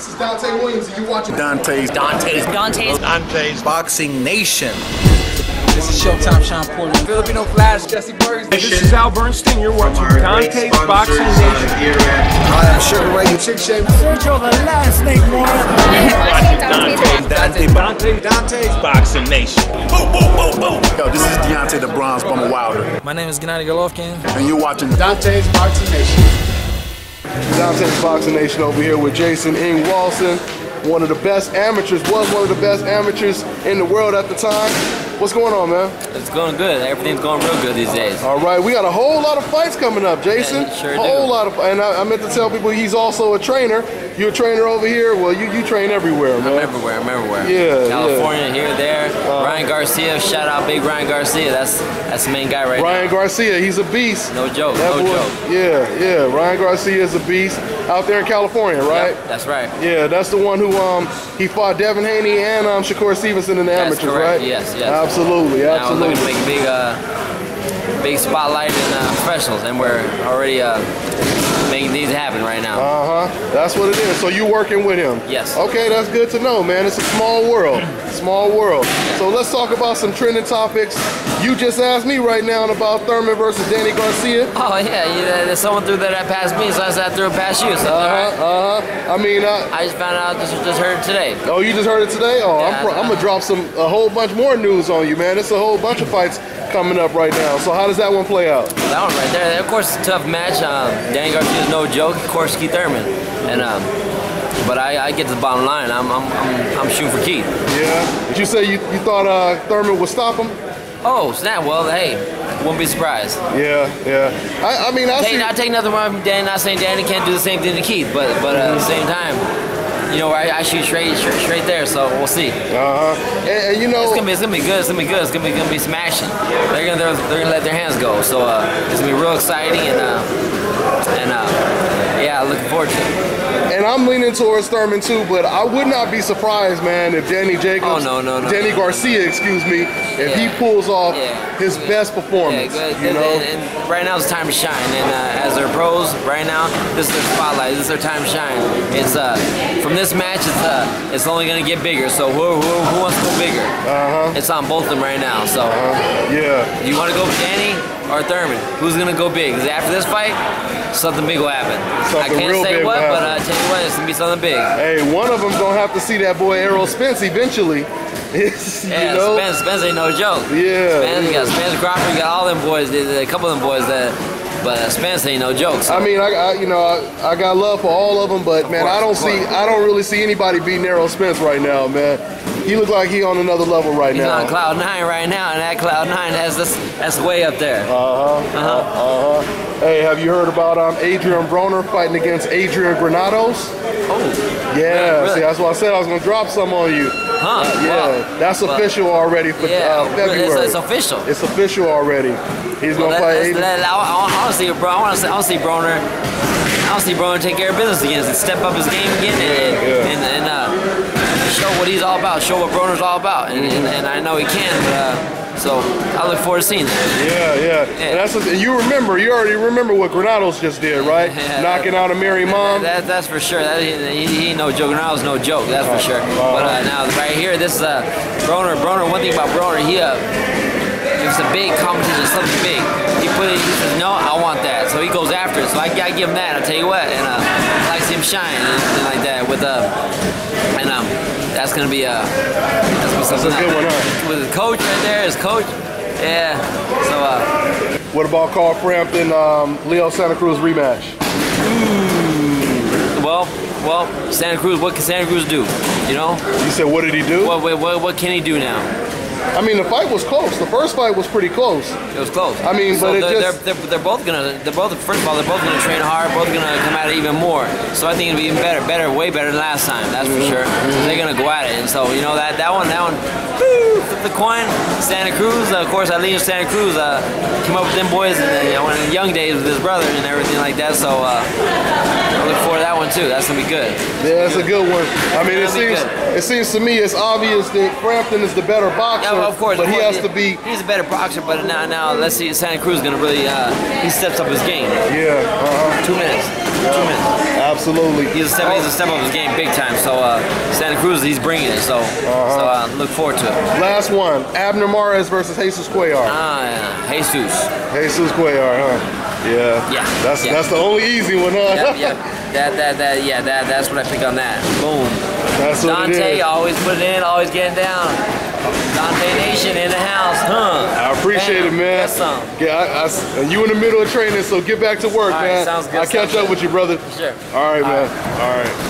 This is Dontae Williams, and you're watching Dontae's Dontae's Dontae's Dontae's Boxing Nation. This is Showtime Shawn Porter. Filipino Flash, Jesse Burgers. This is Al Bernstein. You're watching Dontae's Boxing Nation. Hi, I'm Sugar Ray. Chick Shape. Sergio, the last name one. Dontae. Dontae, Dontae's Boxing Nation. Boom, boom, boom, boom. Yo, this is Deontay the Bronze Bomber Wilder, My name is Gennady Golovkin. and you're watching Dontae's Boxing Nation. Dontae's Boxing Nation over here with Jason Ing Walson, one of the best amateurs, was one of the best amateurs in the world at the time. What's going on, man? It's going good. Everything's going real good these days. All right, we got a whole lot of fights coming up, Jason. Yeah, sure a whole do. lot of, and I, I meant to tell people he's also a trainer. You're a trainer over here? Well, you you train everywhere, man. I'm everywhere. I'm everywhere. Yeah, California, here, there. Ryan Garcia. Shout out, big Ryan Garcia. That's that's the main guy right Ryan Garcia, he's a beast. No joke. That no boy- joke. Yeah, yeah. Ryan Garcia is a beast out there in California, right? Yep, that's right. Yeah, that's the one who um he fought Devin Haney and um Shakur Stevenson in the That's amateurs, correct. right? Yes, yes. Absolutely, Now we're looking absolutely. to make big, uh, big spotlight in uh, professionals, and we're already uh, making these happen right now. Uh huh. That's what it is. So you working with him? Yes. Okay, that's good to know, man. It's a small world. Small world. So let's talk about some trending topics. You just asked me right now about Thurman versus Danny Garcia. Oh yeah, yeah. There's someone threw that past me, so I said I threw it past you. So uh huh. right. Uh huh. I mean, uh, I just found out. Just just heard it today. oh, you just heard it today? Oh, I'm, pro- I- I'm gonna drop some a whole bunch more news on you, man. It's a whole bunch of fights coming up right now. So how does that one play out? That one right there. Of course, it's a tough match. Um, Danny Garcia's no joke. Of course, Keith Thurman. And um, but I, I get to the bottom line. I'm I'm, I'm, I'm shooting for Keith. Yeah. Did you say you, you thought uh, Thurman would stop him? Oh snap! Well, hey, wouldn't be surprised. Yeah, yeah. I, I mean, I Take, see. I take nothing from Danny. Not saying Danny can't do the same thing to Keith, but but uh, at the same time, you know, I, I shoot straight, straight straight there. So we'll see. Uh huh. And, and you know, gonna be it's gonna be good. It's gonna be good. It's gonna be gonna be smashing. They're gonna they're, they're gonna let their hands go. So uh, it's gonna be real exciting and uh, and uh, yeah, looking forward to it. And I'm leaning towards Thurman too, but I would not be surprised, man, if Danny Jacobs, Oh, no, no, no, Danny. Garcia, excuse me, if he pulls off Yeah. his best performance, good. you and, know. and, and right now is time to shine. And uh, as they're pros, right now, this is their spotlight. This is their time to shine. It's uh, from this match, it's uh, it's only gonna get bigger. So who, who, who wants to go bigger? Uh-huh. It's on both of them right now. So yeah. you want to go with Danny or Thurman? Who's gonna go big? 'Cause after this fight, something big will happen. Something I can't say what, but uh. I tell you what, it's gonna be something big. Hey, one of them's gonna have to see that boy Errol Spence eventually. Yeah, know. Spence, Spence ain't no joke. Yeah, Spence, you got Spence Crawford, you got all them boys, a couple of them boys that, but uh, Spence ain't no joke. So. I mean, I, I you know, I, I got love for all of them, but man, course, I don't see. I don't really see anybody beating Errol Spence right now, man. He look like he on another level right He's now. He's on cloud nine right now, and that cloud nine has this that's way up there. Uh-huh. Uh-huh. Uh-huh. Hey, have you heard about um, Adrien Broner fighting against Adrian Granados? Oh, Yeah, really? see, that's why I said I was gonna drop some on you. huh? Yeah, Wow. that's Well, official already for Yeah, uh, February. it's, it's official. It's official already. He's Well, fight that's, Adrian. that, I, I, I want to see, bro. I want to see, I want to see Broner. I want to see Broner take care of business again, and step up his game again, and Yeah. and, and uh, show what he's all about, show what Broner's all about, and, and, and I know he can. But, uh, so I look forward to seeing that. Yeah, yeah. And that's a, you remember. You already remember what Granados just did, right? Yeah. Knocking out Amir Imam. That, that's for sure. That, he, he, ain't no joke. Granados no joke. That's for sure. But uh, now right here, this is uh, Broner. Broner. One thing about Broner, he uh, a big competition, something big. He put it. He says, "No, I want that." So he goes after it. So I gotta give him that. I tell you what, and uh, I like to see him shine and, and like that with uh, and that's gonna be uh, that's gonna be something. a good one, huh? With his coach right there, his coach. Yeah. So uh, What about Carl Frampton, um, Leo Santa Cruz rematch? well, well, Santa Cruz. What can Santa Cruz do? You know. You said, what did he do? What, what, what, what can he do now? I mean, the fight was close. The first fight was pretty close. It was close. I mean, so but they're, just- they're, they're, they're both gonna they're both first of all they're both gonna train hard, both gonna come at it even more. So I think it'll be even better, better, way better than last time. That's for sure. They're gonna go at it, and so you know that that one, that one, woo, the coin. Santa Cruz, uh, of course, I leave Santa Cruz. Uh, came up with them boys in the, you know, in young days with his brother and everything like that. So uh, I look forward to that one too. That's gonna be good. Yeah, it's a good one. I mean, it seems good. it seems to me it's obvious that Frampton is the better boxer, Yeah, well, of course. but of he course, has to be. He's a better boxer, but now, now let's see. Santa Cruz is gonna really. Uh, he steps up his game. Yeah. Uh-huh. Two minutes. two minutes. Absolutely. He's a step, he's a step up his game big time. So uh, Santa Cruz, he's bringing it. So so uh, look forward to it. Last one. Abner Mares versus Jesus Cuellar. Ah, yeah. Jesus. Jesus Cuellar, huh? Yeah. Yeah, That's yeah. that's the only easy one, huh? Yep, yep. That, that, that, yeah, that, that's what I pick on that. Boom. That's what it Dontae, always put it in, always getting down. Dontae Nation in the house, huh? I appreciate Bam. it, man. That's some. Yeah, I, I, and you in the middle of training, so get back to work, All right, man. sounds good, I'll catch up with you, brother. Sure. All right, man. All right.